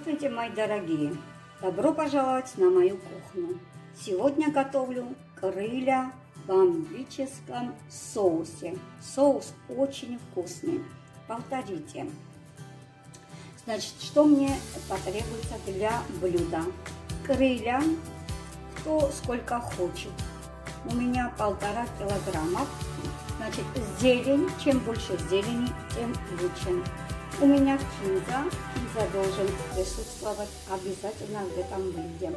Здравствуйте, мои дорогие! Добро пожаловать на мою кухню. Сегодня готовлю крылья в бомбическом соусе. Соус очень вкусный. Повторите. Значит, что мне потребуется для блюда? Крылья, кто сколько хочет. У меня полтора килограмма. Значит, зелень, чем больше зелени, тем лучше. У меня кинза. Кинза должен присутствовать обязательно в этом блюде.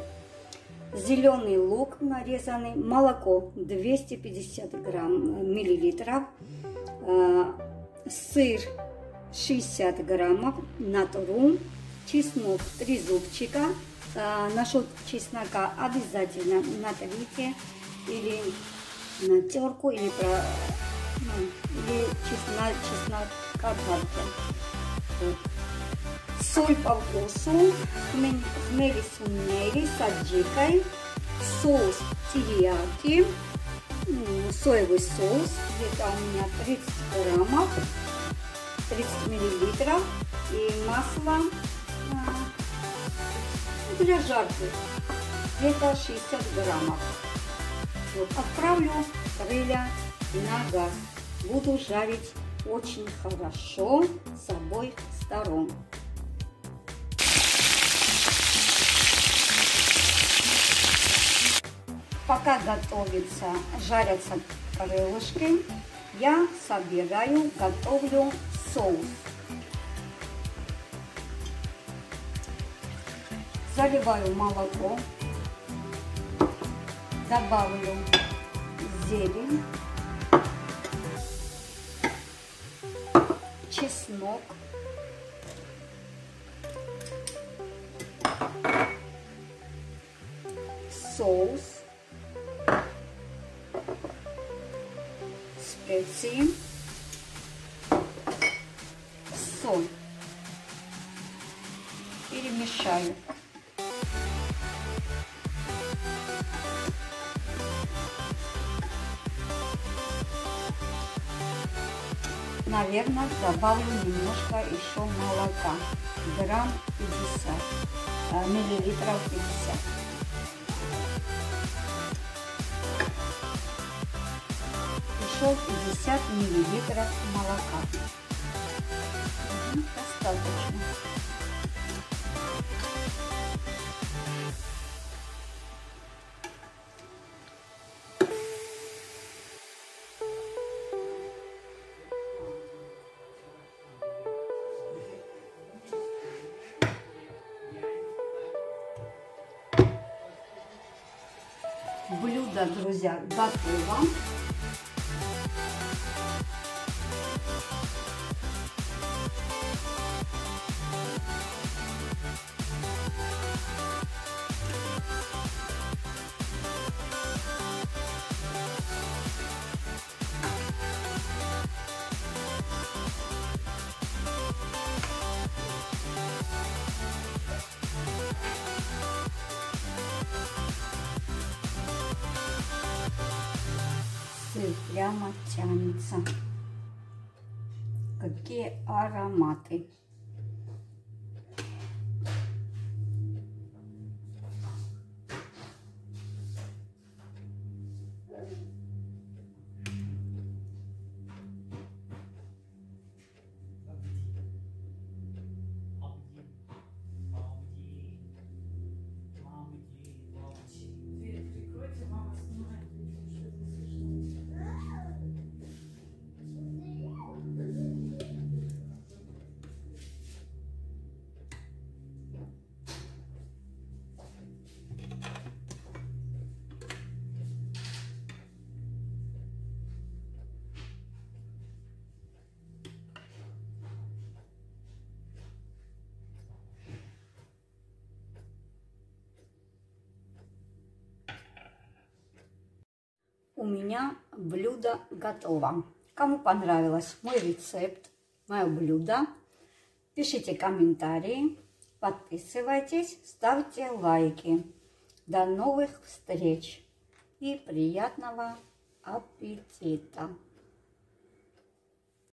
Зеленый лук нарезанный, молоко 250 грамм миллилитров, э, сыр 60 граммов, натурум, чеснок 3 зубчика. Э, насчет чеснока обязательно натрите или на терку, или, про, ну, или чеснок, чеснока Соль по вкусу, хмели сумели с аджикой, соус терияки, соевый соус, где-то у меня 30 граммов, 30 миллилитров, и масло а, для жарки, где-то 60 граммов. Вот, отправлю крылья на газ. Буду жарить очень хорошо с обоих сторон. Пока готовится, жарятся крылышки, я собираю, готовлю соус. Заливаю молоко, добавлю зелень, чеснок, соус, специи, соль. Перемешаю. Наверное, добавлю немножко еще молока. Грамм 50, э, миллилитров 50. Еще 50 миллилитров молока. Достаточно. Блюдо, друзья, готово. Прямо тянется. Какие ароматы. У меня блюдо готово. Кому понравилось мой рецепт, мое блюдо, пишите комментарии, подписывайтесь, ставьте лайки. До новых встреч и приятного аппетита!